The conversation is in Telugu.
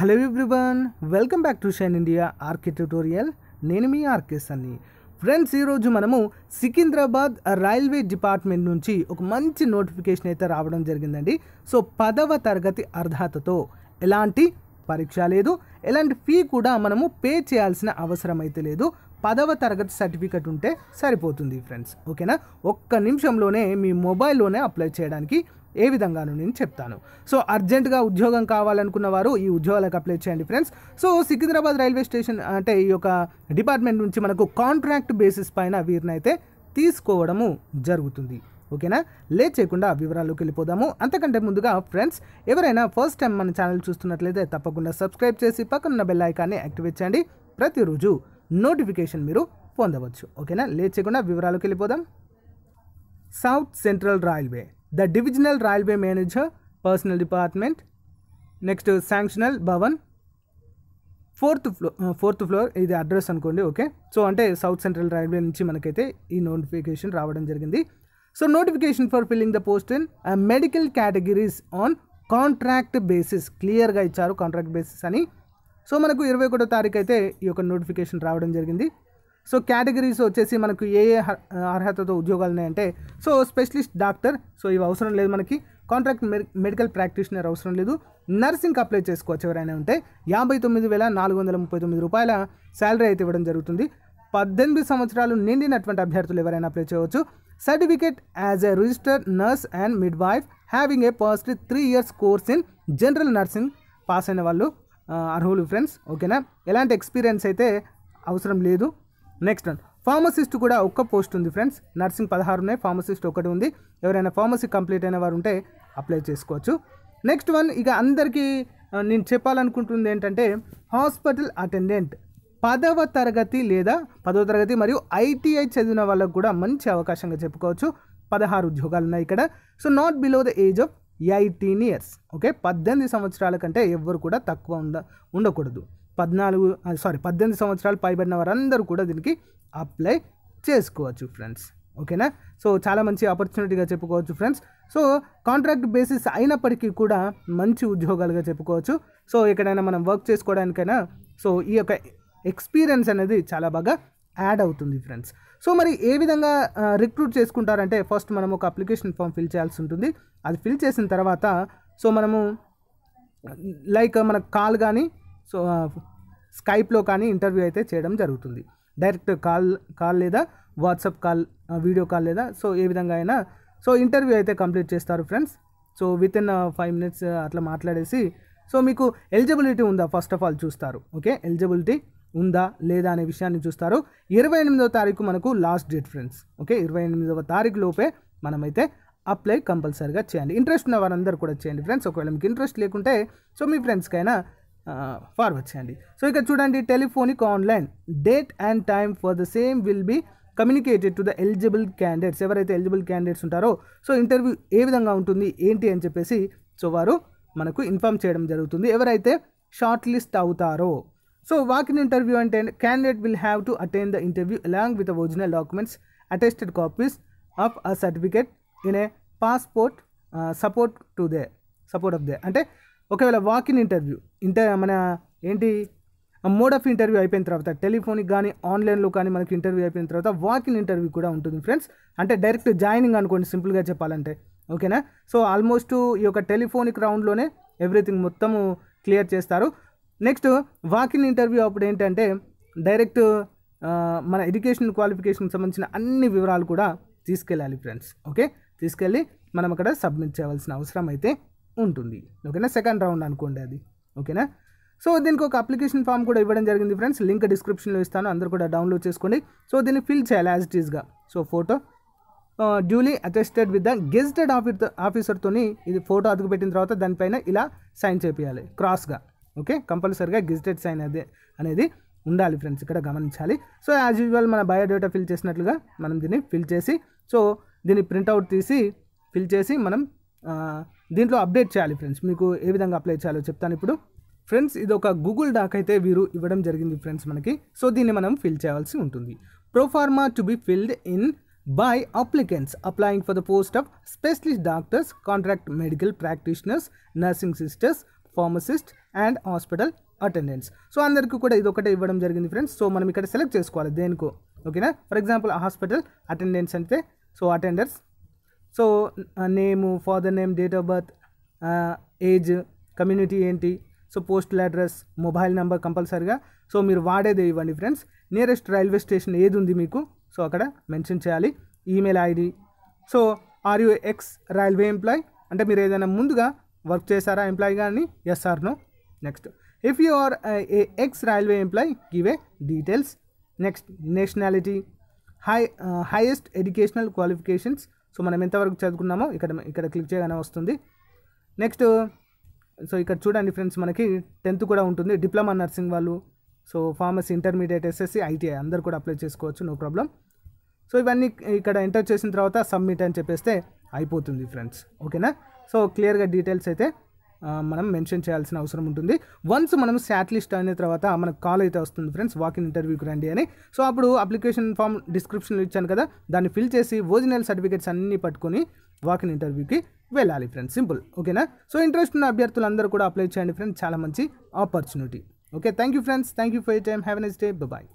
Hello everyone welcome back to Shine India RK tutorial నేను మీ ఆర్కే సన్ని ఫ్రెండ్స్ ఈరోజు మనము సికింద్రాబాద్ రైల్వే డిపార్ట్మెంట్ నుంచి ఒక మంచి నోటిఫికేషన్ అయితే రావడం జరిగిందండి. సో పదవ తరగతి అర్హతతో ఎలాంటి పరీక్ష లేదు. ఎలాంటి ఫీ కూడా మనము పే చేయాల్సిన అవసరం అయితే లేదు. పదవ తరగతి సర్టిఫికెట్ ఉంటే సరిపోతుంది ఫ్రెండ్స్ ఓకేనా ఒక్క నిమిషంలోనే మీ మొబైల్లోనే అప్లై చేయడానికి ఏ విధంగానూ నేను చెప్తాను. సో అర్జెంటుగా ఉద్యోగం కావాలనుకున్న వారు ఈ ఉద్యోగాలకు అప్లై చేయండి friends. So Secunderabad railway station అంటే ఈ యొక్క డిపార్ట్మెంట్ నుంచి మనకు కాంట్రాక్ట్ బేసిస్ పైన వీరినైతే తీసుకోవడము జరుగుతుంది. ఓకేనా? లేట్ చేయకుండా వివరాల్లోకి వెళ్ళిపోదాము. అంతకంటే ముందుగా ఫ్రెండ్స్ ఎవరైనా ఫస్ట్ టైం మన ఛానల్ చూస్తున్నట్లయితే తప్పకుండా సబ్స్క్రైబ్ చేసి పక్కనున్న బెల్ ఐకాన్ని యాక్టివేట్ చేయండి. ప్రతిరోజు నోటిఫికేషన్ మీరు పొందవచ్చు. ఓకేనా? లేట్ చేయకుండా వెళ్ళిపోదాం. South central railway. The divisional railway manager personnel department next Sanchalan Bhavan fourth floor fourth floor ఇది అడ్రస్ అనుకోండి ఓకే సో అంటే సౌత్ సెంట్రల్ రైల్వే నుంచి మనకైతే ఈ నోటిఫికేషన్ రావడం జరిగింది. So notification for filling the post in medical categories on contract basis క్లియర్గా ఇచ్చారు కాంట్రాక్ట్ బేసిస్ అని. సో మనకు ఇరవై ఒకటో తారీఖు అయితే ఈ యొక్క నోటిఫికేషన్ రావడం జరిగింది. సో కేటగిరీస్ వచ్చేసి మనకు ఏ ఏ అర్హతతో ఉద్యోగాలు ఉన్నాయంటే సో స్పెషలిస్ట్ డాక్టర్ సో ఇవి అవసరం లేదు మనకి. కాంట్రాక్ట్ మెడికల్ ప్రాక్టీషనర్ అవసరం లేదు. నర్సింగ్ అప్లై చేసుకోవచ్చు ఎవరైనా ఉంటే యాభై తొమ్మిది వేల నాలుగు వందల ముప్పై తొమ్మిది రూపాయల శాలరీ అయితే ఇవ్వడం జరుగుతుంది. పద్దెనిమిది సంవత్సరాలు నిండినటువంటి అభ్యర్థులు ఎవరైనా అప్లై చేయవచ్చు. Certificate as a registered nurse and midwife having a positive three years course in general nursing pass అయిన వాళ్ళు అర్హులు ఫ్రెండ్స్ ఓకేనా? ఎలాంటి ఎక్స్పీరియన్స్ అయితే అవసరం లేదు. నెక్స్ట్ వన్ ఫార్మసిస్ట్ కూడా ఒక్క పోస్ట్ ఉంది ఫ్రెండ్స్ నర్సింగ్ పదహారు ఉన్నాయి ఫార్మసిస్ట్ ఒకటి ఉంది. ఎవరైనా ఫార్మసీ కంప్లీట్ అయిన వారు ఉంటే అప్లై చేసుకోవచ్చు. నెక్స్ట్ వన్ ఇక అందరికీ నేను చెప్పాలనుకుంటుంది ఏంటంటే హాస్పిటల్ అటెండెంట్ పదవ తరగతి లేదా పదవ తరగతి మరియు ఐటీఐ చదివిన వాళ్ళకు కూడా మంచి అవకాశంగా చెప్పుకోవచ్చు. పదహారు ఉద్యోగాలు ఉన్నాయి ఇక్కడ. So not below the age of eighteen years okay పద్దెనిమిది సంవత్సరాల కంటే ఎవ్వరు కూడా తక్కువ ఉండ ఉండకూడదు. పద్నాలుగు సారీ పద్దెనిమిది సంవత్సరాలు పైబడిన వారందరూ కూడా దీనికి అప్లై చేసుకోవచ్చు ఫ్రెండ్స్. ఓకేనా? సో చాలా మంచి ఆపర్చునిటీగా చెప్పుకోవచ్చు ఫ్రెండ్స్. సో కాంట్రాక్ట్ బేసిస్ అయినప్పటికీ కూడా మంచి ఉద్యోగాలుగా చెప్పుకోవచ్చు. సో ఎక్కడైనా మనం వర్క్ చేసుకోవడానికైనా సో ఈ యొక్క ఎక్స్పీరియన్స్ అనేది చాలా బాగా యాడ్ అవుతుంది ఫ్రెండ్స్. సో మరి ఏ విధంగా రిక్రూట్ చేసుకుంటారంటే ఫస్ట్ మనం ఒక అప్లికేషన్ ఫామ్ ఫిల్ చేయాల్సి ఉంటుంది. అది ఫిల్ చేసిన తర్వాత సో మనము లైక్ మన కాల్ కానీ సో స్కైప్లో కానీ ఇంటర్వ్యూ అయితే చేయడం జరుగుతుంది. డైరెక్ట్ కాల్ కాల్ లేదా వాట్సాప్ కాల్ వీడియో కాల్ లేదా సో ఏ విధంగా అయినా. సో ఇంటర్వ్యూ అయితే కంప్లీట్ చేస్తారు friends. So within five minutes అట్లా మాట్లాడేసి. సో మీకు ఎలిజిబిలిటీ ఉందా? ఫస్ట్ ఆఫ్ ఆల్ చూస్తారు. ఓకే ఎలిజిబిలిటీ ఉందా? లేదా? అనే విషయాన్ని చూస్తారు. ఇరవై ఎనిమిదవ తారీఖు మనకు లాస్ట్ డేట్ ఫ్రెండ్స్ ఓకే ఇరవై ఎనిమిదవ తారీఖు లోపే మనమైతే అప్లై కంపల్సరీగా చేయండి. ఇంట్రెస్ట్ ఉన్న వారందరూ కూడా చేయండి ఫ్రెండ్స్. ఒకవేళ మీకు ఇంట్రెస్ట్ లేకుంటే సో మీ ఫ్రెండ్స్కైనా ఫార్వర్డ్ చేయండి. సో ఇక్కడ చూడండి telephonic online date and time for the same will be communicated to the eligible candidates ఎవరైతే ఎలిజిబుల్ క్యాండిడేట్స్ ఉంటారో సో ఇంటర్వ్యూ ఏ విధంగా ఉంటుంది ఏంటి అని చెప్పేసి సో వారు మనకు ఇన్ఫామ్ చేయడం జరుగుతుంది. ఎవరైతే షార్ట్ లిస్ట్ అవుతారో సో వాకిన్ ఇంటర్వ్యూ అంటే candidate will have to attend the interview along with original documents attested copies of a certificate in a passport support to the support of the అంటే ఒకవేళ వాకిన్ ఇంటర్వ్యూ ఇంటర్ మన ఏంటి మోడ్ ఆఫ్ ఇంటర్వ్యూ అయిపోయిన తర్వాత టెలిఫోనిక్ కానీ ఆన్లైన్లో కానీ మనకి ఇంటర్వ్యూ అయిపోయిన తర్వాత వాకిన్ ఇంటర్వ్యూ కూడా ఉంటుంది ఫ్రెండ్స్ అంటే డైరెక్ట్ జాయినింగ్ అనుకోండి సింపుల్గా చెప్పాలంటే. ఓకేనా? సో ఆల్మోస్ట్ ఈ యొక్క టెలిఫోనిక్ రౌండ్లోనే ఎవ్రీథింగ్ మొత్తము క్లియర్ చేస్తారు. నెక్స్ట్ వాకిన్ ఇంటర్వ్యూ అప్పుడు ఏంటంటే డైరెక్ట్ మన ఎడ్యుకేషన్ క్వాలిఫికేషన్కి సంబంధించిన అన్ని వివరాలు కూడా తీసుకెళ్ళాలి ఫ్రెండ్స్ ఓకే? తీసుకెళ్ళి మనం అక్కడ సబ్మిట్ చేయవలసిన అవసరం అయితే ఉంటుంది. ఓకేనా? సెకండ్ రౌండ్ అనుకోండి అది. ఓకేనా? సో దీనికి ఒక అప్లికేషన్ ఫామ్ కూడా ఇవ్వడం జరిగింది ఫ్రెండ్స్. లింక్ డిస్క్రిప్షన్లో ఇస్తాను. అందరూ కూడా డౌన్లోడ్ చేసుకోండి. సో దీన్ని ఫిల్ చేయాలి యాజ్ ఇట్ ఈస్గా so photo. Duly attested with the gazetted ఆఫీ ఆఫీసర్తోని ఇది ఫోటో అదుగు పెట్టిన తర్వాత దానిపైన ఇలా సైన్ చేపియాలి. క్రాస్గా ఓకే? కంపల్సరీగా గెజిటెడ్ సైన్ అదే అనేది ఉండాలి ఫ్రెండ్స్. ఇక్కడ గమనించాలి. సో యాజ్ యూజువల్ మన బయోడేటా ఫిల్ చేసినట్లుగా మనం దీన్ని ఫిల్ చేసి సో దీన్ని ప్రింట్అవుట్ తీసి ఫిల్ చేసి మనం దీంట్లో అప్డేట్ చేయాలి ఫ్రెండ్స్ మీకు ఏ విధంగా అప్లై చేయాలో చెప్తాను ఇప్పుడు. ఫ్రెండ్స్ ఇది ఒక గూగుల్ డాక్ అయితే వీరు ఇవ్వడం జరిగింది ఫ్రెండ్స్ మనకి. సో దీన్ని మనం ఫిల్ చేయాల్సి ఉంటుంది. Proforma to be filled in by applicants applying for the post of specialist doctors contract medical practitioners nursing sisters pharmacist and hospital attendants so అందరికీ కూడా ఇది ఒకటే ఇవ్వడం జరిగింది ఫ్రెండ్స్ సో మనం ఇక్కడ సెలెక్ట్ చేసుకోవాలి దేనికో. ఓకేనా ఫర్ ఎగ్జాంపుల్ హాస్పిటల్ అటెండెన్స్ అంటే so attenders so name father name date of birth age community ఏంటి so postal address mobile number కంపల్సరీగా. సో మీరు వాడేదే ఇవ్వండి ఫ్రెండ్స్. నియరెస్ట్ రైల్వే స్టేషన్ ఏది ఉంది మీకు? సో అక్కడ మెన్షన్ చేయాలి. Email ID. So are you ex railway employee? అంటే మీరు ఏదైనా ముందుగా వర్క్ చేశారా ఎంప్లాయ్ కానీ yes or no. Next. If you are a ex railway employee give a details. Next nationality. High highest educational qualifications. So మనం ఎంతవరకు చదువుకున్నామో ఇక్కడ ఇక్కడ క్లిక్ చేయగానే వస్తుంది. నెక్స్ట్ సో ఇక్కడ చూడండి ఫ్రెండ్స్ మనకి టెన్త్ కూడా ఉంటుంది. డిప్లొమా నర్సింగ్ వాళ్ళు so pharmacy intermediate SSC ITI అందరు కూడా అప్లై చేసుకోవచ్చు నో ప్రాబ్లం సో ఇవన్నీ ఇక్కడ ఎంటర్ చేసిన తర్వాత సబ్మిట్ అని చెప్పేస్తే అయిపోతుంది ఫ్రెండ్స్ ఓకేనా సో క్లియర్గా డీటెయిల్స్ అయితే మనం మెన్షన్ చేయాల్సిన అవసరం ఉంటుంది. వన్స్ మనం శాట్ లిస్ట్ అయిన తర్వాత మనకు కాల్ అయితే వస్తుంది ఫ్రెండ్స్ వాకిన్ ఇంటర్వ్యూకి రండి అని. సో అప్పుడు అప్లికేషన్ ఫామ్ డిస్క్రిప్షన్లో ఇచ్చాను కదా దాన్ని ఫిల్ చేసి ఒరిజినల్ సర్టిఫికేట్స్ అన్నీ పట్టుకొని వాకిన్ ఇంటర్వ్యూకి వెళ్ళాలి ఫ్రెండ్స్ సింపుల్ ఓకేనా సో ఇంట్రెస్ట్ ఉన్న అభ్యర్థులందరూ కూడా అప్లై చేయండి ఫ్రెండ్స్ చాలా మంచి opportunity okay thank you friends thank you for you time have a day bye